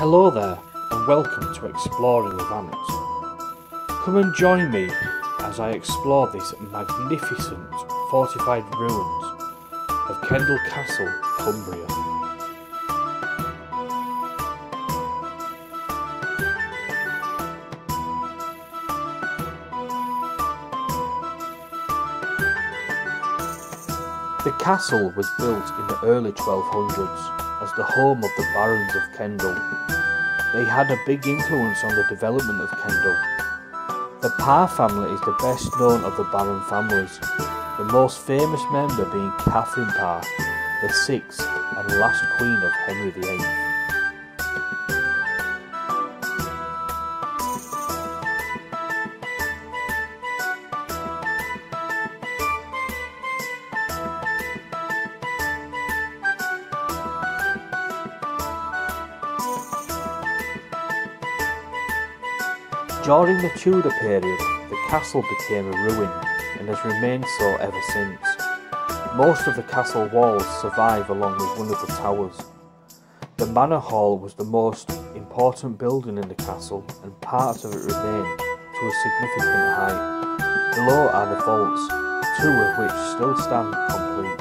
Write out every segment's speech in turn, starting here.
Hello there, and welcome to Exploring with Ant. Come and join me as I explore these magnificent fortified ruins of Kendal Castle, Cumbria. The castle was built in the early 1200s as the home of the Barons of Kendal. They had a big influence on the development of Kendal. The Parr family is the best known of the Baron families, the most famous member being Catherine Parr, the sixth and last queen of Henry VIII. During the Tudor period, the castle became a ruin and has remained so ever since. Most of the castle walls survive along with one of the towers. The manor hall was the most important building in the castle and parts of it remain to a significant height. Below are the vaults, two of which still stand complete.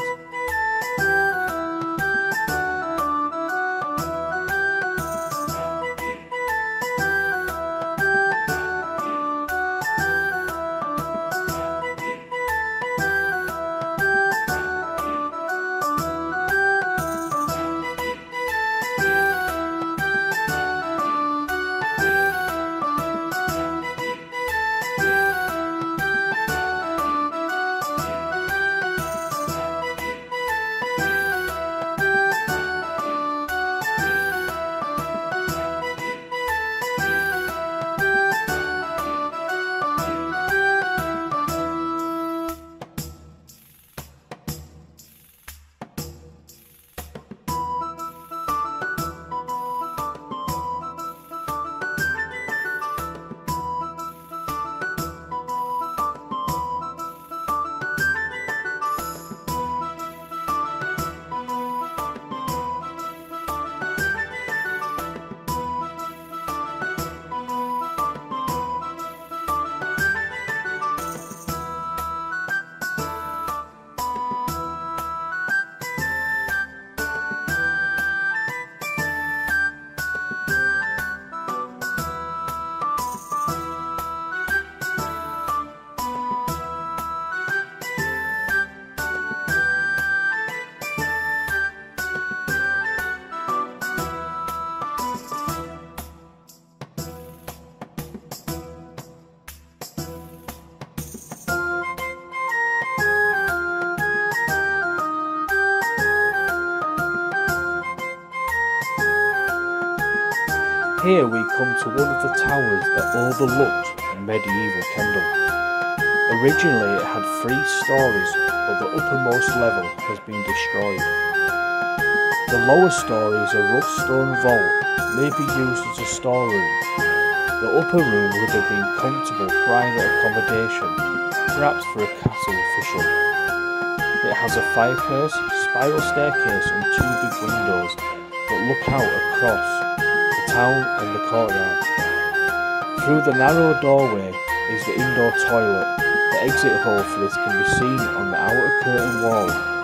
Here we come to one of the towers that overlooked medieval Kendal. Originally it had three stories, but the uppermost level has been destroyed. The lower story is a rough stone vault, maybe used as a storeroom. The upper room would have been comfortable private accommodation, perhaps for a castle official. It has a fireplace, spiral staircase and two big windows that look out across town and the courtyard. Through the narrow doorway is the indoor toilet. The exit hole for this can be seen on the outer curtain wall